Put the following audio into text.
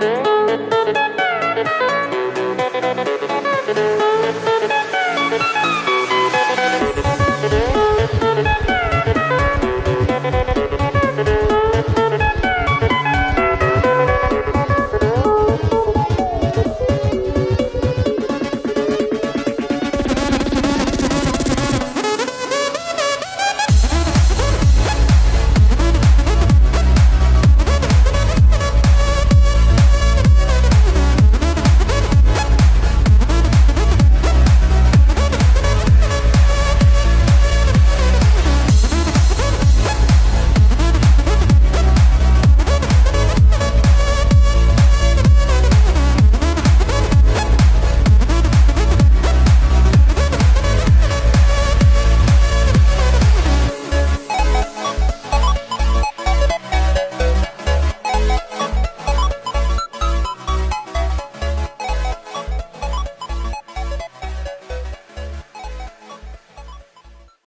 Mm-hmm.